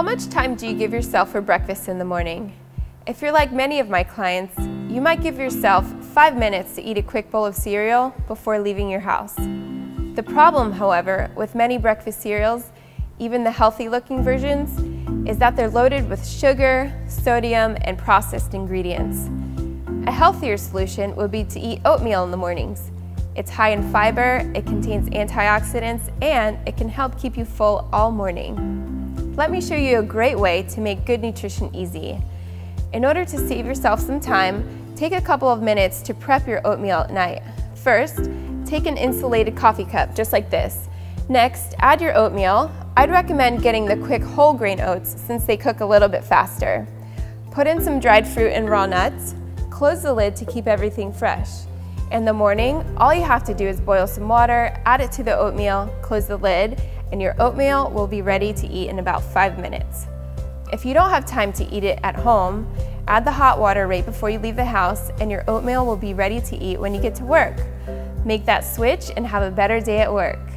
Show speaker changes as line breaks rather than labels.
How much time do you give yourself for breakfast in the morning? If you're like many of my clients, you might give yourself five minutes to eat a quick bowl of cereal before leaving your house. The problem, however, with many breakfast cereals, even the healthy looking versions, is that they're loaded with sugar, sodium, and processed ingredients. A healthier solution would be to eat oatmeal in the mornings. It's high in fiber, it contains antioxidants, and it can help keep you full all morning. Let me show you a great way to make good nutrition easy. In order to save yourself some time, take a couple of minutes to prep your oatmeal at night. First, take an insulated coffee cup, just like this. Next, add your oatmeal. I'd recommend getting the quick whole grain oats since they cook a little bit faster. Put in some dried fruit and raw nuts. Close the lid to keep everything fresh. In the morning, all you have to do is boil some water, add it to the oatmeal, close the lid, and your oatmeal will be ready to eat in about five minutes. If you don't have time to eat it at home, add the hot water right before you leave the house and your oatmeal will be ready to eat when you get to work. Make that switch and have a better day at work.